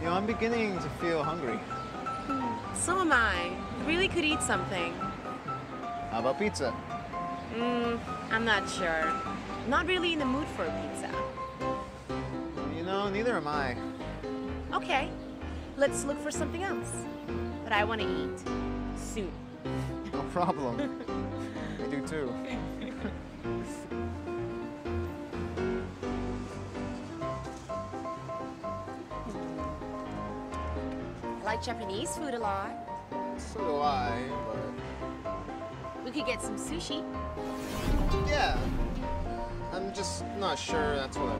You know, I'm beginning to feel hungry. So am I. Really could eat something. How about pizza? Mm, I'm not sure. Not really in the mood for a pizza. You know, neither am I. Okay, let's look for something else. But I want to eat. Soon. No problem. I do too. like Japanese food a lot. So do I, We could get some sushi. yeah. I'm just not sure that's what I